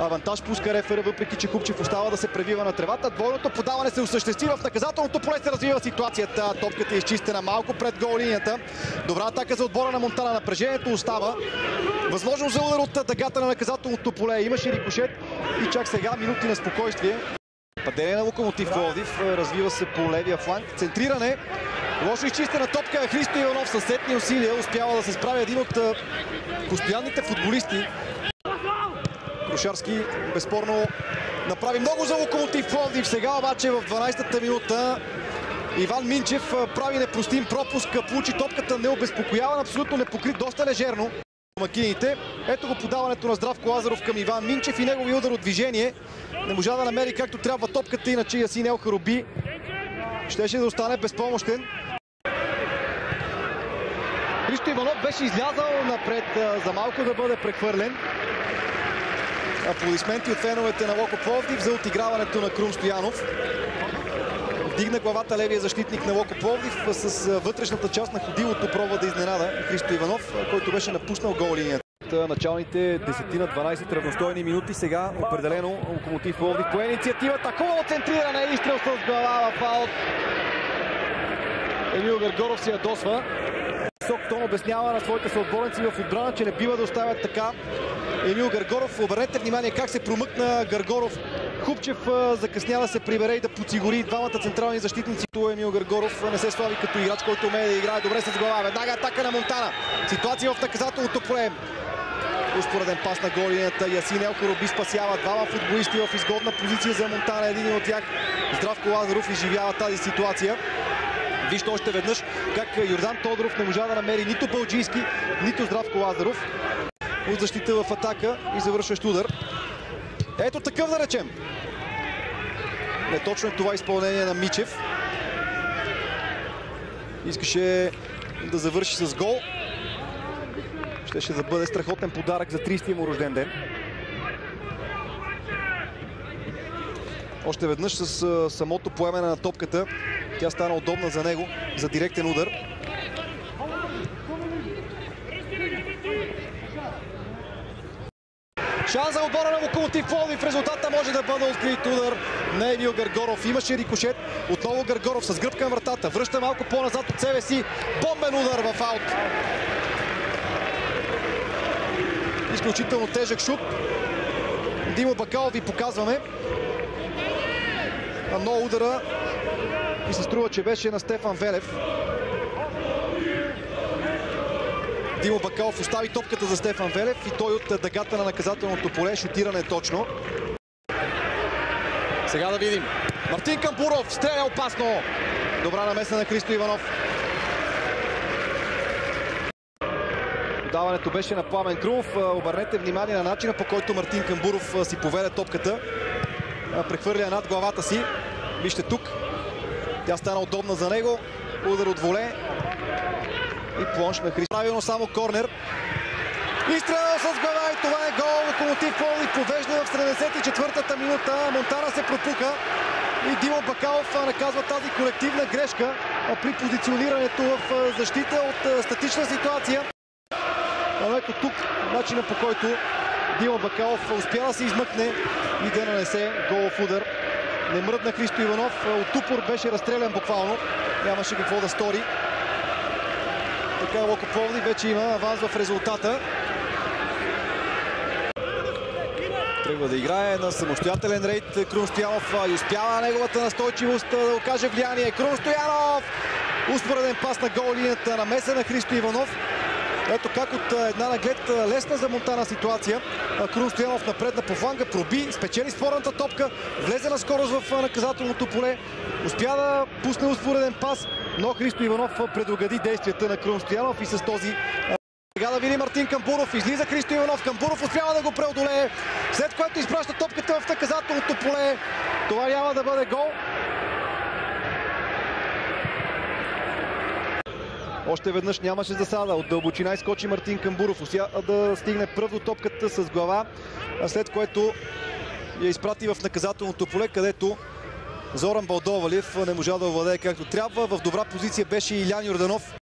Авантаж пуска рефера, въпреки че Купчев остава да се превива на тревата. Двойното подаване се осъществи в наказателното поле се развива ситуацията. Топката е изчистена малко пред гол линията. Добра атака за отбора на Монтана. Напрежението остава. Възможност за удар от дъгата на наказателното поле. Имаше рикошет и чак сега минути на спокойствие. Падение на Локомотив Пловдив. Развива се по левия фланг. Центриране. Лошо изчистена топка. Христо Иванов със сетни усилия успява да се справи един от постоянните футболисти. Крушарски безспорно направи много за Локомотив Пловдив. Сега обаче в 12-та минута Иван Минчев прави непростим пропуск. Получи топката необезпокояван, абсолютно непокрит, доста лежерно. Макините. Ето го подаването на Здравко Лазаров към Иван Минчев и негови удар от движение. Не можа да намери както трябва топката, иначе Ясин Елхаруби щеше да остане безпомощен. Христо Иванов беше излязал напред за малко да бъде прехвърлен. Аплодисменти от феновете на Локо Пловдив за отиграването на Крум Стоянов. Дигна главата левия защитник на Локо Пловдив с вътрешната част на ходилото пробва да изненада Христо Иванов, който беше напуснал гол линията. Началните 10 на 12 равностойни минути сега определено Локомотив Пловдив по инициативата. Хубаво центриране, изстрел с глава в аут. Емил Гъргоров се ядосва. Висок тон обяснява на своите съотборници в отбрана, че не бива да оставят така Емил Гъргоров. Обърнете внимание как се промъкна Гъргоров. Хубчев закъснява се прибере и да подсигури двамата централни защитници. Ту Емил Гъргоров не се слави като играч, който умее да играе добре с глава. Веднага атака на Монтана. Ситуация в наказателното поле. Успореден пас на голинията. Ясин Елкороби спасява двама футболисти в изгодна позиция за Монтана. Един от тях Здравко Лазаров изживява тази ситуация. Вижте още веднъж как Йордан Тодоров не можа да намери нито Бълджийски, нито Здравко Лазаров. От защита в атака и завършващ удар. Ето такъв да речем. Не точно е това изпълнение на Мичев. Искаше да завърши с гол. Щеше да бъде страхотен подарък за 30-ти му рожден ден. Още веднъж с самото поемене на топката. Тя стана удобна за него, за директен удар. Шанс за отбора на Локомотив Пловдив. Резултата може да бъде открит удар на Емил Гъргоров. Имаше рикошет. Отново Гъргоров с гръб към вратата. Връща малко по-назад от себе си. Бомбен удар в аут. Изключително тежък шут. Димо Бакалов ви показваме. Но удара и се струва, че беше на Стефан Велев. Димо Бакалов остави топката за Стефан Велев и той от дъгата на наказателното поле. Шутиране точно. Сега да видим. Мартин Кампуров стреля опасно. Добра намеса на Христо Иванов. Даването беше на Пламен Крумов. Обърнете внимание на начина по който Мартин Камбуров си поведе топката. Прехвърля над главата си. Вижте тук. Тя стана удобна за него. Удар от воле. И плонш на Христо. Правилно само корнер. Изстрел с глава и това е гол. Локомотив Пловдив повежда в 74-та минута. Монтана се пропука. И Димо Бакалов наказва тази колективна грешка при позиционирането в защита от статична ситуация. Но ето тук начина по който Дима Бакалов успя да се измъкне и да нанесе голов удар. Не мръдна Христо Иванов. От упор беше разстрелян буквално. Нямаше какво да стори. Така Локо Пловдив вече има аванс в резултата. Тръгва да играе на самостоятелен рейд Крум Стоянов и успява неговата настойчивост да окаже влияние. Крум Стоянов! Успореден пас на гол линията, намеса на Христо Иванов. Ето как от една наглед лесна за Монтана ситуация. Крум Стоянов напредна по фланга, проби, спечели спорната топка, влезе на скорост в наказателното поле, успя да пусне успореден пас, но Христо Иванов предугади действията на Крум Стоянов и с този сега да види Мартин Камбуров. Излиза Христо Иванов. Камбуров успява да го преодолее. След което изпраща топката в наказателното поле. Това няма да бъде гол. Още веднъж нямаше засада. От дълбочина изкочи Мартин Камбуров. Уся да стигне пръв до топката с глава, след което я изпрати в наказателното поле, където Зоран Балдовалев не можа да овладее както трябва. В добра позиция беше и Илян Йорданов.